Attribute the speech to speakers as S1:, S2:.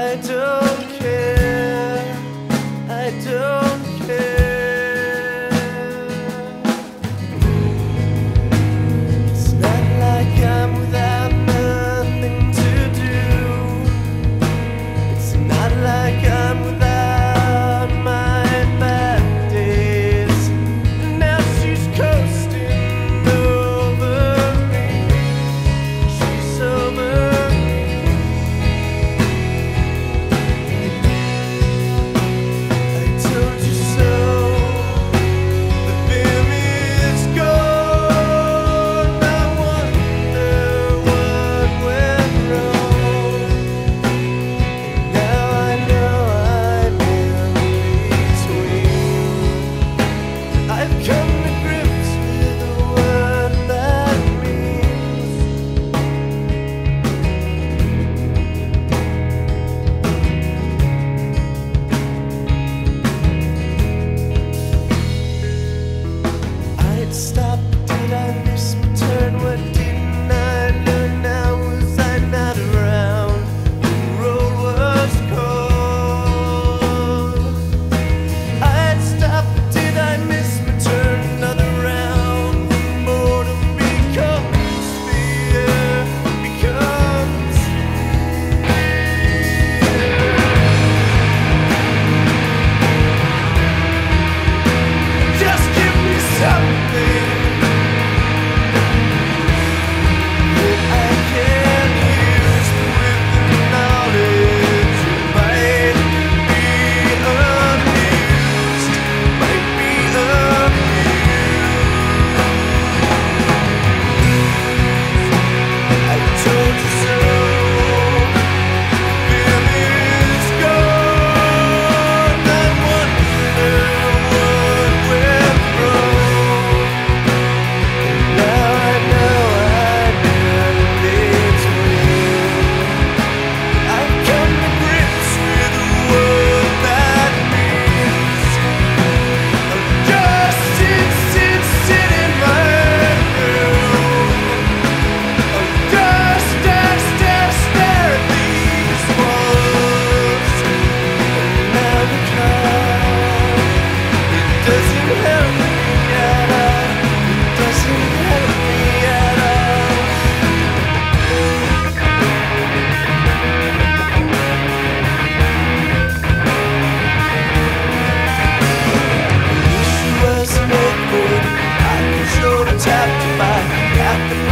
S1: I don't care. I don't care. It's not like I'm without nothing to do. It's not like I at the